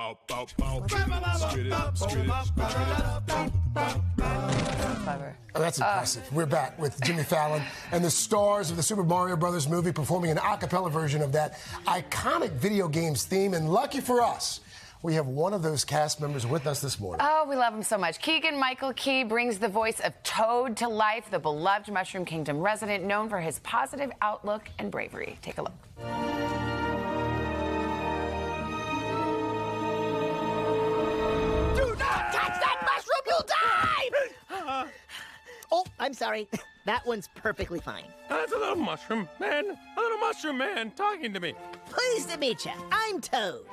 bow, bow, bow. Spit it, spit it. Clever. Oh, that's uh, impressive. We're back with Jimmy Fallon and the stars of the Super Mario Brothers movie performing an a cappella version of that iconic video games theme. And lucky for us, we have one of those cast members with us this morning. Oh, we love him so much. Keegan Michael Key brings the voice of Toad to life, the beloved Mushroom Kingdom resident known for his positive outlook and bravery. Take a look. I'm sorry. That one's perfectly fine. That's a little mushroom man. A little mushroom man talking to me. Pleased to meet you. I'm Toad.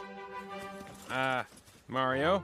Uh, Mario?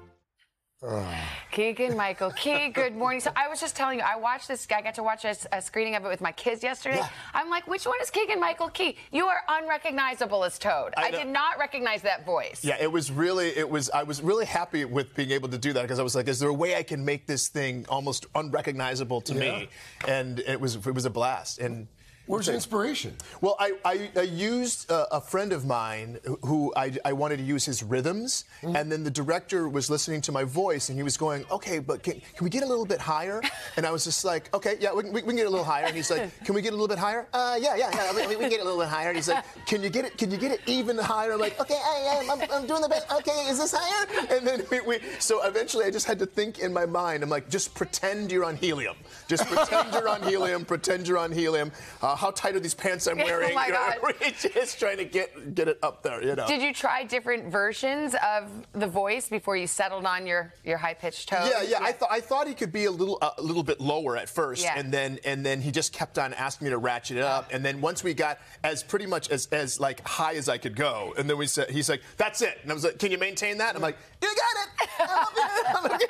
Keegan Michael Key, good morning. So I was just telling you, I watched this. I got to watch a, a screening of it with my kids yesterday. Yeah. I'm like, which one is Keegan Michael Key? You are unrecognizable as Toad. I, know. did not recognize that voice. Yeah, it was really, it was, I was really happy with being able to do that because I was like, is there a way I can make this thing almost unrecognizable to me? And it was, it was a blast. And Where's your inspiration? well, I, I, I used a, a friend of mine who I, I wanted to use his rhythms, and then the director was listening to my voice, and he was going, "Okay, but can, can we get a little bit higher?" And I was just like, "Okay, yeah, we, can- we, we can get a little higher." And he's like, "Can we get a little bit higher?" Uh, yeah, yeah, yeah, we, we can get a little bit higher. And he's like, "Can you get it? Can you get it even higher?" I'm like, "Okay, I, I'm, I'm doing the best. Okay, is this higher?" And then we, we, so eventually, I just had to think in my mind. I'm like, "Just pretend you're on helium. Just pretend you're on helium. Pretend you're on helium. Uh, how tight are these pants I'm Oh wearing?" my God. We're just trying to get get it up there, you know. Did you try different versions of the voice before you settled on your, your high pitched tone? yeah, yeah. I thought I thought he could be a little uh, a little bit lower at first, Yeah. and then and then he just kept on asking me to ratchet it up, and then once we got as pretty much as as like high as I could go, and then we said he's like, "That's it," and I was like, "Can you maintain that?" I'm like, "You got it."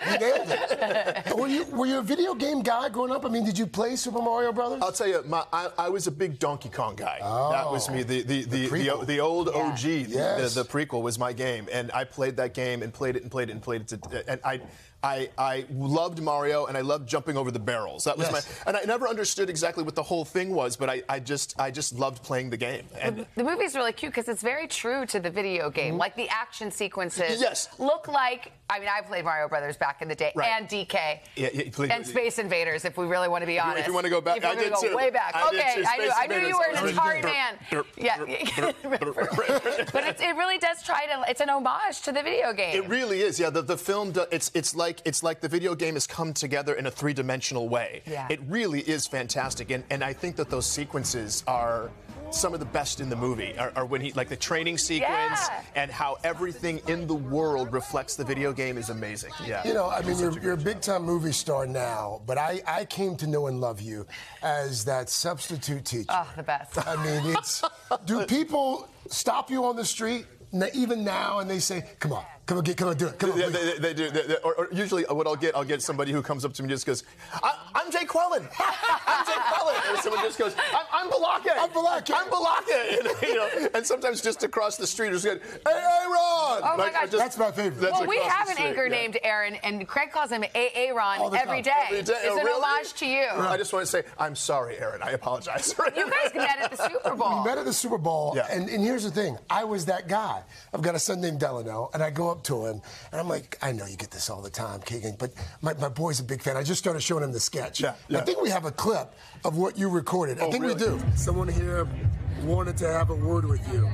You nailed it. were, you, were you a video game guy growing up? I mean, did you play Super Mario Brothers? I'll tell you, my, I, I was a big Donkey Kong guy. that was me. Oh. The the the, the, prequel. the, old OG, the, Yes. the, the prequel was my game, and I played that game and played it and played it and played it. To, and I. I, I loved Mario and I loved jumping over the barrels. That was Yes. my and I never understood exactly what the whole thing was, but I, I just I just loved playing the game. And The movie's really cute because it's very true to the video game. Like the action sequences. Yes. look like. I mean, I played Mario Brothers back in the day, Right. and DK, Yeah, yeah, and Space Invaders. If we really want to be honest, if you wanna go back- if we're I gonna did go too. way back. I okay, I knew, I knew you were an Atari man. Yeah, but it's, it really does try to. It's an homage to the video game. It really is, yeah. The, the film, do, it's it's like it's like the video game has come together in a three dimensional way. Yeah. It really is fantastic, and and I think that those sequences are some of the best in the movie. Are, are when he like the training sequence Yeah. and how everything in the world reflects the video game is amazing. Yeah. You know, I mean, you're, you're a big time movie star now, but I, I came to know and love you as that substitute teacher. Oh, the best. I mean, it's. Do people stop you on the street, even now, and they say, come on, come on, get, come on, do it, come on. Yeah, please." they, they, do. They- or, or usually, what I'll get, I'll get somebody who comes up to me and just goes, I, "I'm Jay Quellen. I'm Jay Quellen," and someone just goes, "I'm, I'm Balaka. I'm Balaka. I'm Balaka." And, you know, and sometimes just across the street, just going, "Hey, Aaron!" Oh my Like, I gosh. That's my favorite. That's well, we have an anchor yeah. named Aaron, and Craig calls him A. Aaron All the every time. day. Every day. It's Oh, an really? homage to you. I just want to say, I'm sorry, Aaron. I apologize. You guys met at the Super Bowl. We met at the Super Bowl, Yeah. and, and here's the thing: I was that guy. I've got a son named Delano, and I go up to him, and I'm like, "I know you get this all the time, Keegan, but my, my boy's a big fan. I just started showing him the sketch. Yeah, yeah. I think we have a clip of what you recorded. I Oh, think we do. Someone here wanted to have a word with you.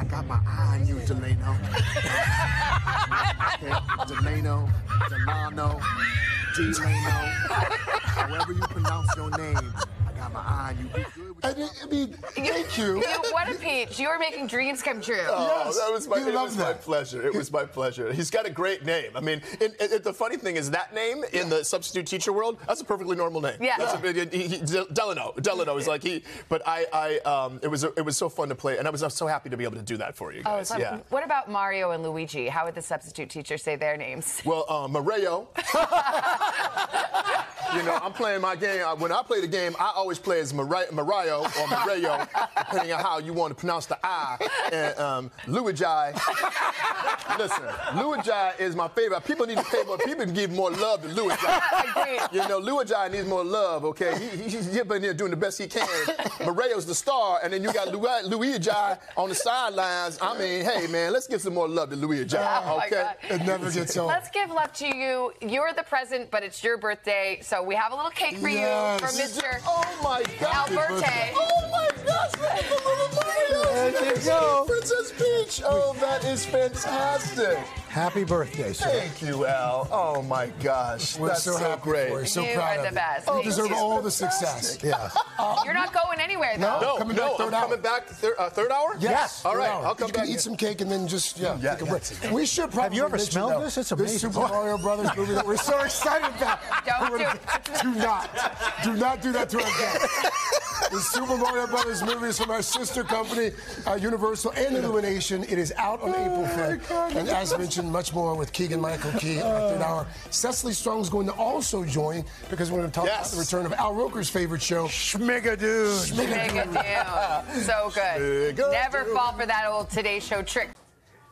I got my eye on you, Delano. okay, Delano, Delano, Delano. However you pronounce your name, got my eye on you. Good with I, mean- I mean, thank you. You- what a peach. You are making dreams come true. Oh, Yes, that was my, it loves was my pleasure. It was my pleasure. He's got a great name. I mean, and, and the funny thing is that name in the substitute teacher world, that's a perfectly normal name. Yeah. That's a, he, he, Delano. Delano is like he. But I, I, um, it was it was so fun to play, and I was so happy to be able to do that for you Oh, guys. so yeah. What about Mario and Luigi? How would the substitute teacher say their names? Well, uh, Mario. you know, I'm playing my game. Uh, When I play the game, I always play as Mari- Mario, Mario or Mario, depending on how you want to pronounce the I. And um, Luigi. Listen, Luigi is my favorite. People need to pay more. People can give more love to Luigi. You know, Luigi needs more love. Okay, he, he, he's been there doing the best he can. Mario's the star, and then you got Lu- Luigi on the sidelines. I mean, hey man, let's give some more love to Luigi. Oh, okay. It never gets old. Let's give love to you. You're the present, but it's your birthday, so we have a little cake for Yes. you from Mr. Oh my God. Alberte. Oh my gosh, little Mario. There you go. Princess Peach. Oh, that is fantastic. Happy birthday, sir. Thank you, Al. Oh my gosh. We're That's so, so, happy great. for you. So You proud are of the you. best. You deserve all the success. Yeah. You're not going anywhere, though. No. No, Coming no, back third I'm coming hour. back thir- uh, third hour? Yes. All third right, hour. I'll come you can eat some cake and then just yeah, Yeah, take a yeah, break. that's. We should probably. Have you ever mention, smelled though, this? It's amazing. This amazing. Super Mario Brothers movie that we're so excited about. Don't do gonna- Do not, do not do that to our guests. The Super Mario Brothers movie is from our sister company, uh, Universal and Illumination. It is out on April 5th. And as mentioned, much more with Keegan Michael Key, our third hour. Cecily Strong is going to also join because we're going to talk Yes. about the return of Al Roker's favorite show, Schmigadoon. Mega deal. So good. Mega Never fall for that old Today Show trick.